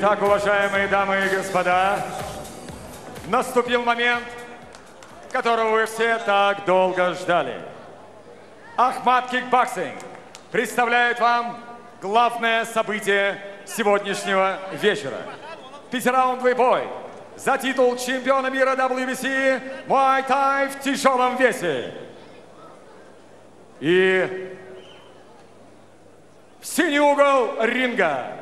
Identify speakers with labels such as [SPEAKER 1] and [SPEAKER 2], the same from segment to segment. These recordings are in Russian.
[SPEAKER 1] Итак, уважаемые дамы и господа, наступил момент, которого вы все так долго ждали. Ахмат Кикбоксинг представляет вам главное событие сегодняшнего вечера. Пятираундовый бой за титул чемпиона мира WBC Muay Thai в тяжелом весе. И в синий угол ринга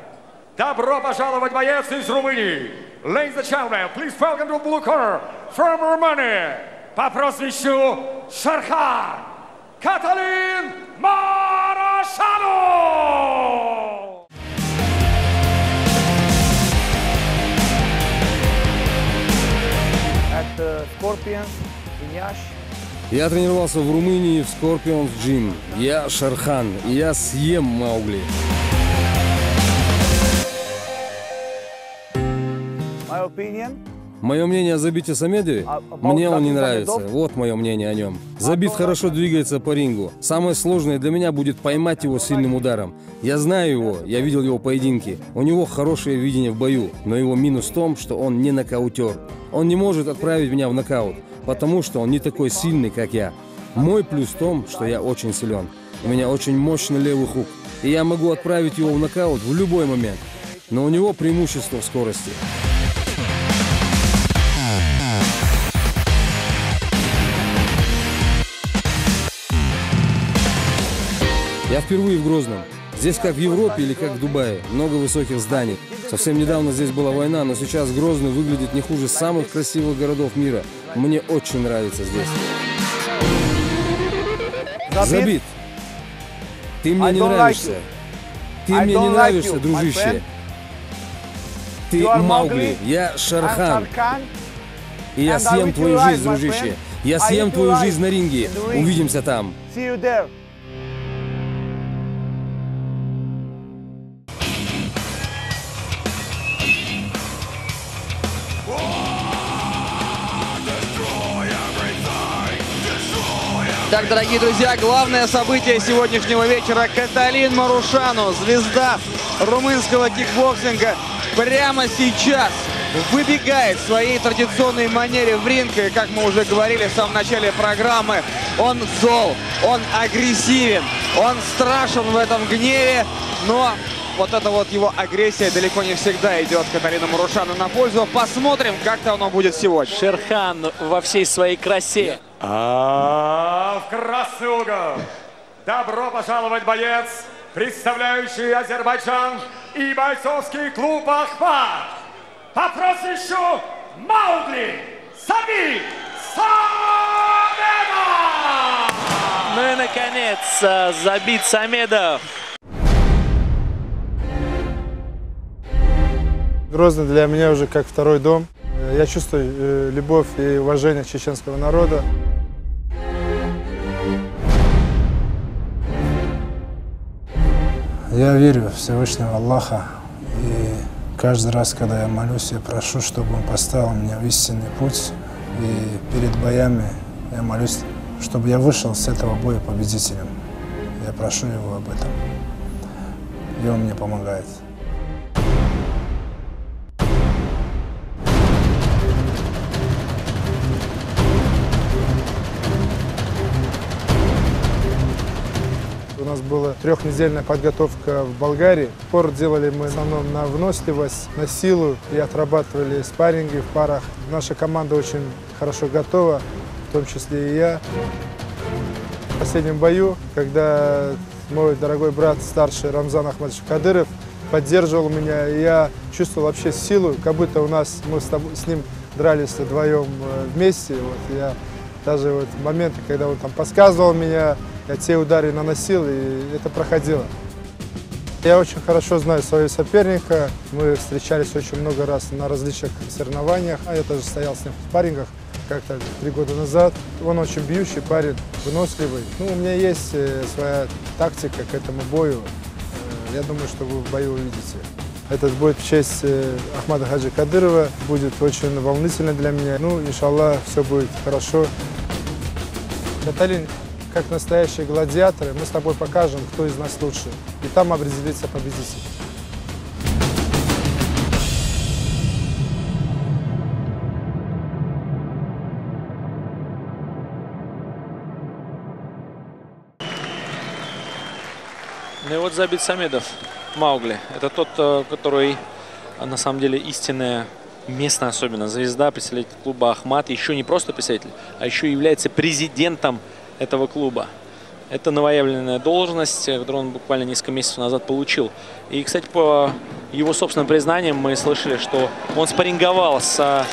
[SPEAKER 1] Добро пожаловать, боец из Румынии. Ladies and gentlemen, please welcome to blue corner from Romania по прозвищу Шархан Каталин Марашану!
[SPEAKER 2] at uh, in Yash.
[SPEAKER 3] Я тренировался в Румынии в Scorpions Gym. Я Шархан, и я съем Маугли. Мое мнение о Забите Самедове?
[SPEAKER 2] А- а
[SPEAKER 3] Мне он не нравится. Вот мое мнение о нем. Забит хорошо двигается по рингу. Самое сложное для меня будет поймать его сильным ударом. Я знаю его, я видел его поединки. У него хорошее видение в бою, но его минус в том, что он не нокаутер. Он не может отправить меня в нокаут, потому что он не такой сильный, как я. Мой плюс в том, что я очень силен. У меня очень мощный левый хук, и я могу отправить его в нокаут в любой момент. Но у него преимущество в скорости. Я впервые в Грозном. Здесь как в Европе или как в Дубае. Много высоких зданий. Совсем недавно здесь была война, но сейчас Грозный выглядит не хуже самых красивых городов мира. Мне очень нравится здесь. Забит. Ты мне не нравишься. Ты мне не нравишься, дружище. Ты Маугли, я Шархан. И я съем твою жизнь, дружище. Я съем твою жизнь на ринге. Увидимся там.
[SPEAKER 2] See you there.
[SPEAKER 4] Так, дорогие друзья, главное событие сегодняшнего вечера Каталин Марушану, звезда румынского кикбоксинга, прямо сейчас выбегает в своей традиционной манере в ринг. И, как мы уже говорили в самом начале программы, он зол, он агрессивен, он страшен в этом гневе, но вот эта вот его агрессия далеко не всегда идет Каталину Марушану на пользу. Посмотрим, как-то оно будет сегодня.
[SPEAKER 5] Шерхан во всей своей красе.
[SPEAKER 1] А в красный угол добро пожаловать, боец, представляющий Азербайджан и бойцовский клуб Ахмат по прозвищу Маугли Саби Самедов!
[SPEAKER 5] Ну и, наконец, э, забит Самедов.
[SPEAKER 6] Грозный для меня уже как второй дом. Э, Я чувствую э, любовь и уважение чеченского народа. Я верю в Всевышнего Аллаха. И каждый раз, когда я молюсь, я прошу, чтобы Он поставил меня в истинный путь. И перед боями я молюсь, чтобы я вышел с этого боя победителем. Я прошу Его об этом. И Он мне помогает. Нас была трехнедельная подготовка в Болгарии. Спорт делали мы в основном на выносливость, на силу и отрабатывали спарринги в парах. Наша команда очень хорошо готова, в том числе и я. В последнем бою, когда мой дорогой брат, старший Рамзан Ахмадович Кадыров, поддерживал меня, я чувствовал вообще силу, как будто у нас, мы с ним дрались вдвоем э, вместе. Вот я даже вот моменты, когда он там подсказывал меня, я те удары наносил, и это проходило. Я очень хорошо знаю своего соперника. Мы встречались очень много раз на различных соревнованиях. А я тоже стоял с ним в спаррингах как-то три года назад. Он очень бьющий парень, выносливый. Ну, у меня есть э, своя тактика к этому бою. Э, Я думаю, что вы в бою увидите. Этот бой в честь э, Ахмада Хаджи Кадырова будет очень волнительно для меня. Ну, иншаллах, все будет хорошо. Каталин, как настоящие гладиаторы, мы с тобой покажем, кто из нас лучше. И там определится победитель.
[SPEAKER 5] Ну и вот забит Самедов, Маугли. Это тот, э, который э, на самом деле истинная местная особенно звезда, представитель клуба Ахмат. Еще не просто представитель, а еще является президентом этого клуба. Это новоявленная должность, которую он буквально несколько месяцев назад получил. И, кстати, по его собственным признаниям мы слышали, что он спарринговал с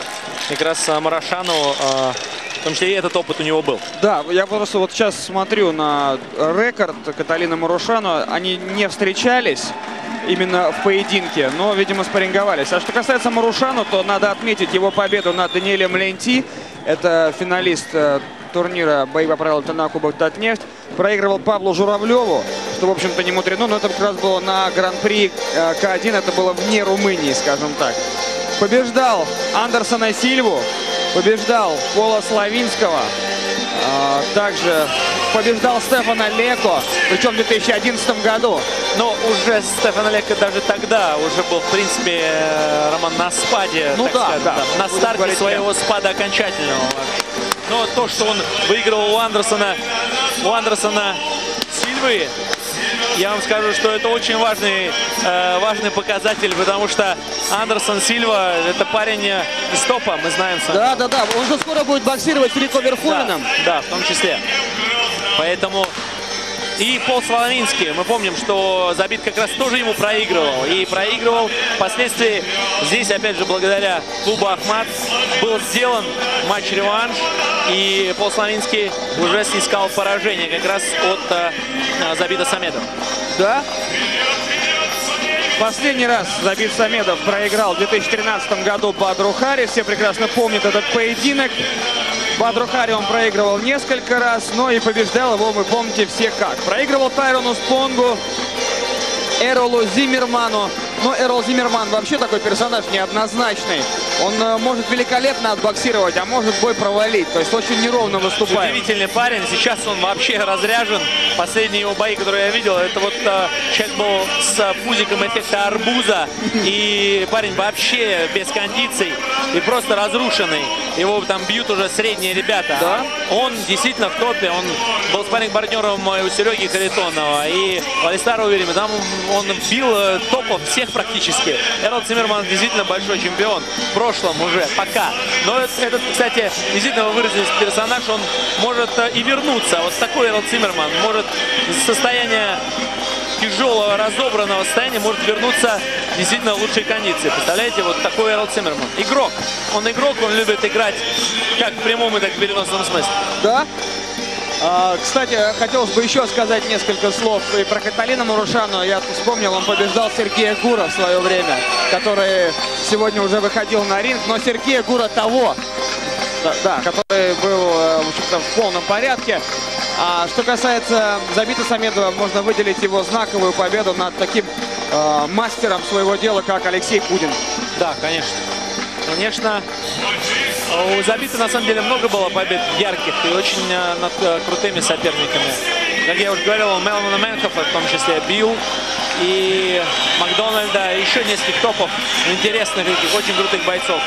[SPEAKER 5] как раз с Марашану, а, в том числе и этот опыт у него был.
[SPEAKER 4] Да, я просто вот сейчас смотрю на рекорд Каталина Марушану. Они не встречались именно в поединке, но, видимо, спарринговались. А что касается Марушану, то надо отметить его победу над Даниэлем Ленти. Это финалист э, турнира бои по правилам ТНА Кубок Татнефть. Проигрывал Павлу Журавлеву, что, в общем-то, не мудрено, но это как раз было на Гран-при э, К1, это было вне Румынии, скажем так. Побеждал Андерсона Сильву, побеждал Пола Славинского, а, также побеждал Стефана Леко, причем в 2011 году.
[SPEAKER 5] Но уже Стефан Леко даже тогда уже был, в принципе, э, Роман на спаде,
[SPEAKER 4] Ну
[SPEAKER 5] так
[SPEAKER 4] да,
[SPEAKER 5] сказать,
[SPEAKER 4] да.
[SPEAKER 5] на
[SPEAKER 4] Будем
[SPEAKER 5] старте
[SPEAKER 4] говорить
[SPEAKER 5] своего спада окончательного. Но то, что он выиграл у Андерсона, у Андерсона Сильвы, я вам скажу, что это очень важный, э, важный показатель, потому что Андерсон Сильва – это парень э, из топа, мы знаем с вами.
[SPEAKER 4] Да, да, да. Он же скоро будет боксировать с Рико
[SPEAKER 5] Да, да, в том числе. Поэтому и Пол Соломинский, мы помним, что Забит как раз тоже ему проигрывал. И проигрывал. Впоследствии здесь, опять же, благодаря клубу Ахмат, был сделан матч-реванш. И Пол Соломинский уже снискал поражение как раз от э, Забита Самедова.
[SPEAKER 4] Да. Последний раз Забит Самедов проиграл в 2013 году Бадру Хари. Все прекрасно помнят этот поединок. Бадру Хари он проигрывал несколько раз, но и побеждал его, вы помните все как. Проигрывал Тайрону Спонгу, Эролу Зиммерману. Но Эрол Зиммерман вообще такой персонаж неоднозначный. Он э, может великолепно отбоксировать, а может бой провалить. То есть очень неровно выступает.
[SPEAKER 5] Удивительный парень. Сейчас он вообще разряжен. Последние его бои, которые я видел, это вот э, человек был с пузиком эффекта арбуза. И парень вообще без кондиций и просто разрушенный. Его там бьют уже средние ребята.
[SPEAKER 4] Да?
[SPEAKER 5] Он действительно в топе. Он был спарринг-партнером у Сереги Харитонова и у Алистара Уильяма. Там он бил топов всех практически. Эрл Циммерман действительно большой чемпион. В прошлом уже, пока. Но этот, кстати, действительно вы персонаж, он может э, и вернуться. Вот такой Эрл Циммерман может из состояния тяжелого, разобранного состояния может вернуться действительно в лучшей кондиции. Представляете, вот такой Эрл Циммерман. Игрок. Он игрок, он любит играть как в прямом и так в переносном смысле.
[SPEAKER 4] Да? А, кстати, хотелось бы еще сказать несколько слов и про Каталина Марушану. Я вспомнил, он побеждал Сергея Гура в свое время, который сегодня уже выходил на ринг. Но Сергея Гура того, да, да, который был, э, в в полном порядке. А что касается Забита Самедова, можно выделить его знаковую победу над таким э, мастером своего дела, как Алексей Кудин.
[SPEAKER 5] Да, конечно. Конечно, у Забита на самом деле много было побед ярких и очень э, над э, крутыми соперниками. Как я уже говорил, он Мелмана Менхофа в том числе бил. И Макдональда, еще нескольких топов интересных, таких очень крутых бойцов.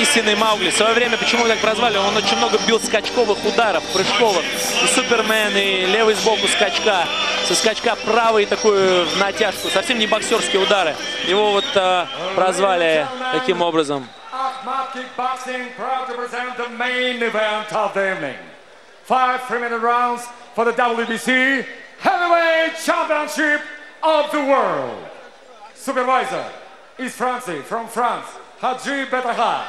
[SPEAKER 5] Истинный Маугли. В свое время, почему его так прозвали, он очень много бил скачковых ударов, прыжковых. И Супермен, и левый сбоку скачка. Со скачка правый такой в натяжку. Совсем не боксерские удары. Его вот э, прозвали таким образом.
[SPEAKER 1] Ahmad Kickboxing proud to present the main event of the evening. Five three-minute rounds for the WBC Heavyweight Championship of the World. Supervisor is Francie from France, Hadji Betaha.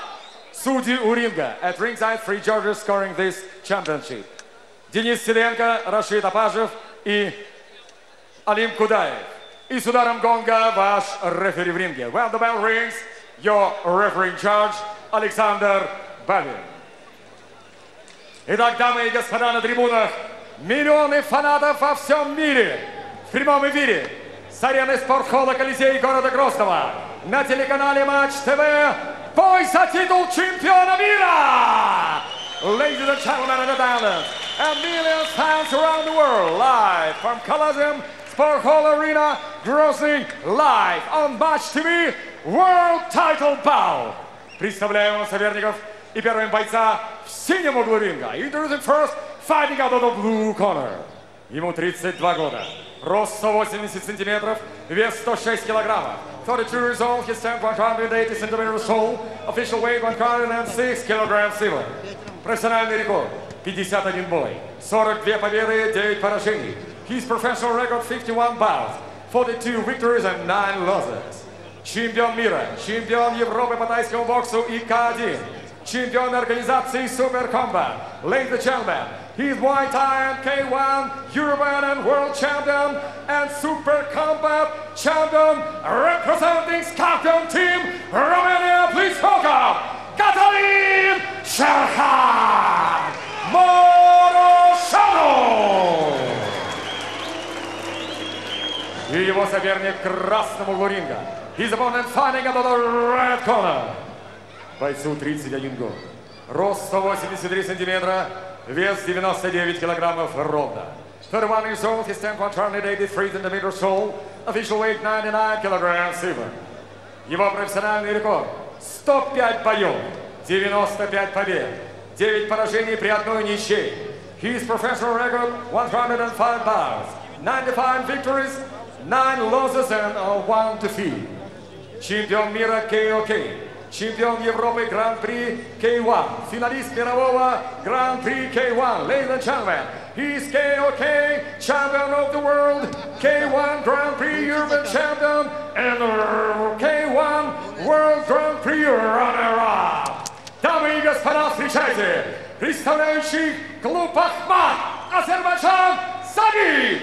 [SPEAKER 1] Судьи у ринга at ringside free judges scoring this championship. Денис Сиденко, Рашид Апажев и Алим Кудаев. И с ударом гонга ваш рефери в ринге. When the bell rings, Your referee in Александр Бавин. Итак, дамы и господа на трибунах, миллионы фанатов во всем мире в прямом эфире с арены спортхола Колизей города Грозного на телеканале Матч ТВ бой за титул чемпиона мира! Ladies and gentlemen in attendance and millions fans around the world live from Coliseum Sport Hall Arena, Grozny, live on Match TV World Title Bout. Представляем вам соперников и первым бойца в синем углу ринга. Introducing first, fighting out of the blue corner. Ему 32 года. Рост 180 сантиметров, вес 106 килограммов. 32 years old, his temp 180 centimeters tall, official weight 106 килограмм силы. Профессиональный рекорд 51 бой, 42 победы, 9 поражений. His professional record 51 bouts, 42 victories and 9 losses. Чемпион мира, чемпион Европы по тайскому боксу и К1. Чемпион организации Super Combat. Ladies and gentlemen, he's White Iron K1, European and World Champion, and Super Combat Champion, representing Scorpion Team Romania. Please welcome Katalin Sharhan Moroshano! И его соперник углу ринга. His opponent fighting out of the red corner. Бойцу 31 год. Рост 183 сантиметра, вес 99 килограммов ровно. 31 years old, his temp 183 centimeters tall, official weight 99 килограмм silver. Его профессиональный рекорд 105 боев, 95 побед, 9 поражений при одной ничьей. His professional record 105 bouts, 95 victories, 9 losses and uh, 1 defeat. Чемпион мира KOK, чемпион Европы Гран-при K1, финалист мирового Гран-при K1. Ladies and gentlemen, he's KOK, champion of the world, K1 Grand-Prix European champion, and uh, K1 World Grand-Prix runner-up. Дамы и господа, встречайте, представляющий клуб Ахмат, Азербайджан, Саби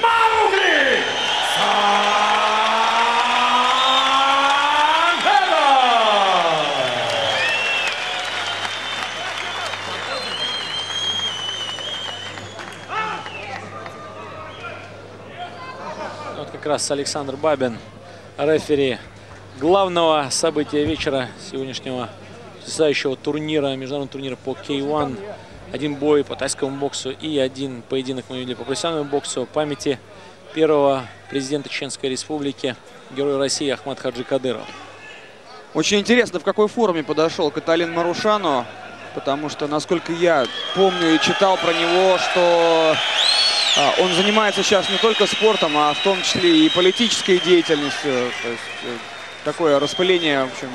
[SPEAKER 1] Маугли! Санхедов!
[SPEAKER 5] Вот как раз Александр Бабин, рефери главного события вечера сегодняшнего потрясающего турнира, международного турнира по K1. Один бой по тайскому боксу и один поединок мы видели по профессиональному боксу. Памяти первого президента Чеченской Республики, героя России Ахмад Хаджи Кадыров.
[SPEAKER 4] Очень интересно, в какой форме подошел Каталин Марушану, потому что, насколько я помню и читал про него, что он занимается сейчас не только спортом, а в том числе и политической деятельностью. То есть э, такое распыление, в общем,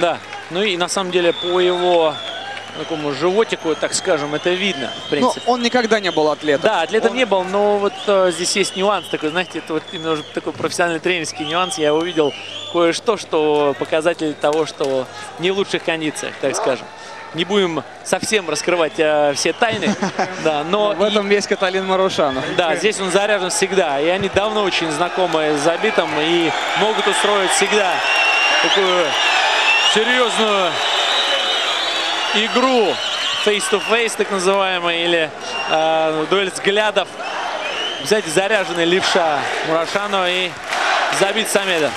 [SPEAKER 5] Да, ну и на самом деле по его такому животику, так скажем, это видно, в
[SPEAKER 4] но
[SPEAKER 5] принципе.
[SPEAKER 4] он никогда не был атлетом.
[SPEAKER 5] Да, атлетом
[SPEAKER 4] Он-
[SPEAKER 5] не был, но вот э, здесь есть нюанс такой, знаете, это вот именно уже такой профессиональный тренерский нюанс. Я увидел кое-что, что показатель того, что не в лучших кондициях, так скажем. Не будем совсем раскрывать э, все тайны, да, но
[SPEAKER 4] В этом весь Каталин Марушану.
[SPEAKER 5] да, здесь он заряжен всегда. И они давно очень знакомы с Забитом и могут устроить всегда такую серьезную игру face-to-face, так называемая, или э, дуэль взглядов. Взять заряженный левша Мурашану и забить Самеда.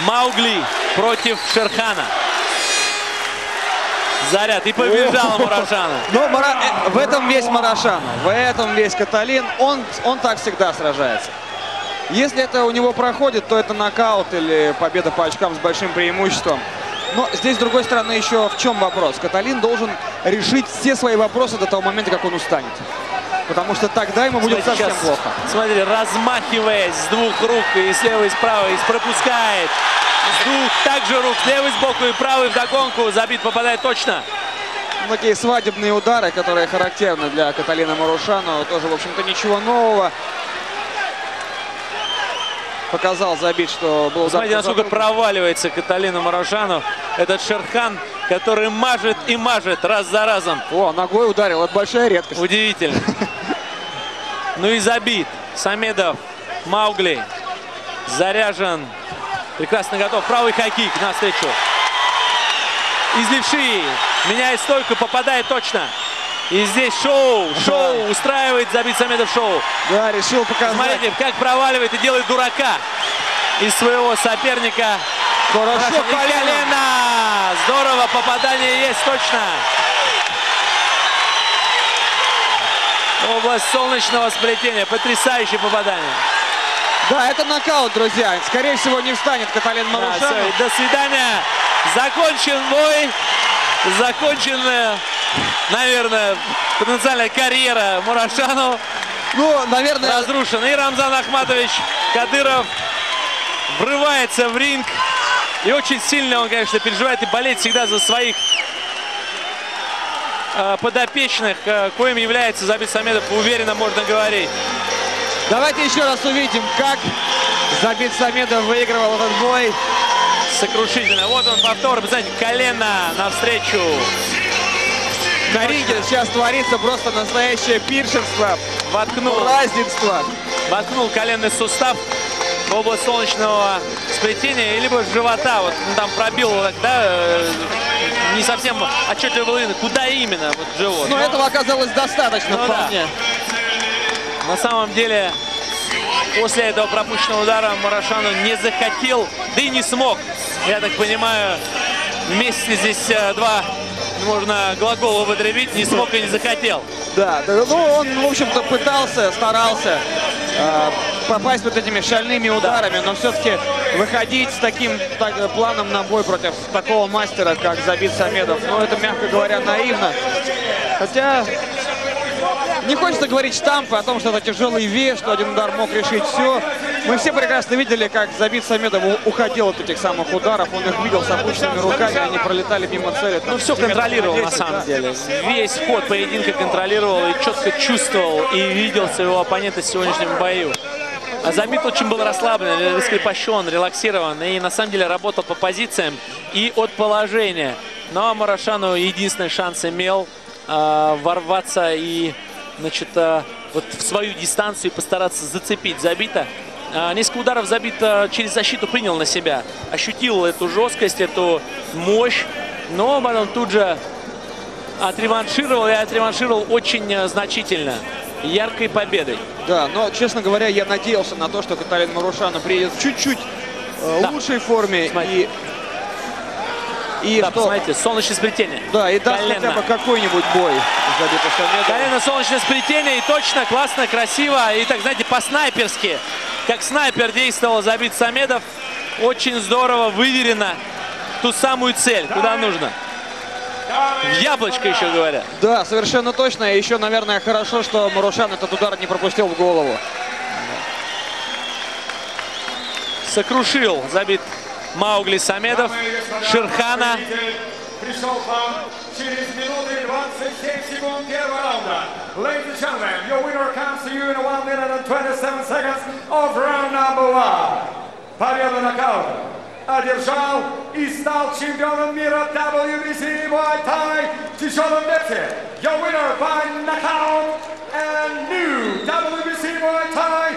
[SPEAKER 5] Маугли против Шерхана. Заряд. И побежал Мурашана.
[SPEAKER 4] Но Мара- э, в этом весь Марашану, в этом весь Каталин. Он, он так всегда сражается. Если это у него проходит, то это нокаут или победа по очкам с большим преимуществом. Но здесь, с другой стороны, еще в чем вопрос? Каталин должен решить все свои вопросы до того момента, как он устанет. Потому что тогда ему будет
[SPEAKER 5] Смотрите,
[SPEAKER 4] совсем
[SPEAKER 5] сейчас,
[SPEAKER 4] плохо.
[SPEAKER 5] Смотри, размахиваясь с двух рук, и с левой, и с правой, и пропускает. Двух также рук, с левой сбоку и правой вдогонку. Забит попадает точно.
[SPEAKER 4] Ну, Такие свадебные удары, которые характерны для Каталина Марушану. Тоже, в общем-то, ничего нового. Показал забить, что был
[SPEAKER 5] Смотрите, насколько проваливается Каталина Марашану. Этот Шерхан, который мажет и мажет раз за разом.
[SPEAKER 4] О, ногой ударил. Это большая редкость.
[SPEAKER 5] Удивительно. Ну и забит. Самедов, Маугли. Заряжен. Прекрасно готов. Правый хайкик навстречу. Из левши. Меняет стойку, попадает точно. И здесь шоу, шоу устраивает забит Самедов шоу.
[SPEAKER 4] Да, решил показать.
[SPEAKER 5] Смотрите, как проваливает и делает дурака из своего соперника.
[SPEAKER 4] Хорошо,
[SPEAKER 5] Хорошо, и
[SPEAKER 4] колено.
[SPEAKER 5] колено. Здорово, попадание есть точно. Область солнечного сплетения. Потрясающее попадание.
[SPEAKER 4] Да, это нокаут, друзья. Скорее всего, не встанет Каталин
[SPEAKER 5] Да,
[SPEAKER 4] Марушану.
[SPEAKER 5] всё, до свидания. Закончен бой. Закончен э, наверное, потенциальная карьера Мурашану
[SPEAKER 4] Ну, наверное,
[SPEAKER 5] разрушена. И Рамзан Ахматович Кадыров врывается в ринг. И очень сильно он, конечно, переживает и болеет всегда за своих э, подопечных, э, коим является Забит Самедов, уверенно можно говорить.
[SPEAKER 4] Давайте еще раз увидим, как Забит Самедов выигрывал этот бой.
[SPEAKER 5] Сокрушительно. Вот он повтор, знаете, колено навстречу.
[SPEAKER 4] На ринге сейчас творится просто настоящее пиршество,
[SPEAKER 5] Воткнул,
[SPEAKER 4] празднество.
[SPEAKER 5] воткнул коленный сустав в область солнечного сплетения, либо живота. Вот ну, там пробил, да, э, не совсем отчетливо было видно, куда именно вот живот.
[SPEAKER 4] Но этого оказалось достаточно
[SPEAKER 5] Ну да. На самом деле, после этого пропущенного удара Марашану не захотел, да и не смог. Я так понимаю, вместе здесь э, два, можно глагол употребить, не смог и не захотел.
[SPEAKER 4] Да, да, ну он, в общем-то, пытался, старался э, попасть вот этими шальными ударами, но все-таки выходить с таким так, э, планом на бой против такого мастера, как Забит Самедов, ну это, мягко говоря, наивно. Хотя не хочется говорить штампы о том, что это тяжелый вес, что один удар мог решить все. Мы все прекрасно видели, как Забит Самедов уходил от этих самых ударов, он их видел с опущенными руками, они пролетали мимо цели.
[SPEAKER 5] Ну, все контролировал на
[SPEAKER 4] 10,
[SPEAKER 5] самом
[SPEAKER 4] да.
[SPEAKER 5] деле. Весь ход поединка контролировал и четко чувствовал и видел своего оппонента в сегодняшнем бою. А Забит очень был расслаблен, раскрепощен, релаксирован и на самом деле работал по позициям и от положения. Но Марашану единственный шанс имел а, ворваться и значит, а, вот в свою дистанцию постараться зацепить Забита. А, Несколько ударов Забит а, через защиту принял на себя. Ощутил эту жесткость, эту мощь. Но потом тут же отреваншировал и отреваншировал очень э, значительно. Яркой победой.
[SPEAKER 4] Да, но, честно говоря, я надеялся на то, что Каталин Марушану приедет в чуть-чуть э,
[SPEAKER 5] Да.
[SPEAKER 4] лучшей форме
[SPEAKER 5] Смотри.
[SPEAKER 4] и, и
[SPEAKER 5] Да,
[SPEAKER 4] что,
[SPEAKER 5] посмотрите, солнечное сплетение.
[SPEAKER 4] да, и даст
[SPEAKER 5] Колено.
[SPEAKER 4] хотя бы какой-нибудь бой Забита Самедова.
[SPEAKER 5] Колено солнечное сплетение и точно, классно, красиво. И так, знаете, по-снайперски. Как снайпер действовал Забит Самедов. Очень здорово, выверено. Ту самую цель, куда нужно. В яблочко еще говорят.
[SPEAKER 4] Да, совершенно точно. И еще, наверное, хорошо, что Марушан этот удар не пропустил в голову.
[SPEAKER 5] Сокрушил Забит Маугли Самедов. Шерхана.
[SPEAKER 1] Пришел к вам через минуты и 27 секунд первого раунда. Ladies and gentlemen, your winner comes to you in 1 minute and 27 seconds of round number one. Победу нокаутом одержал и стал чемпионом мира WBC Muay Thai в тяжелом весе. Your winner by knockout and new WBC Muay Thai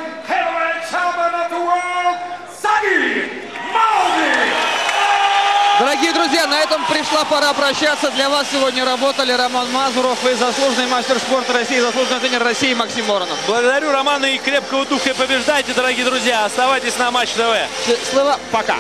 [SPEAKER 4] Дорогие друзья, на этом пришла пора прощаться. Для вас сегодня работали Роман Мазуров и заслуженный мастер спорта России, заслуженный тренер России Максим Воронов.
[SPEAKER 5] Благодарю Романа и крепкого духа и побеждайте, дорогие друзья. Оставайтесь на Матч ТВ.
[SPEAKER 4] Счастливо, пока!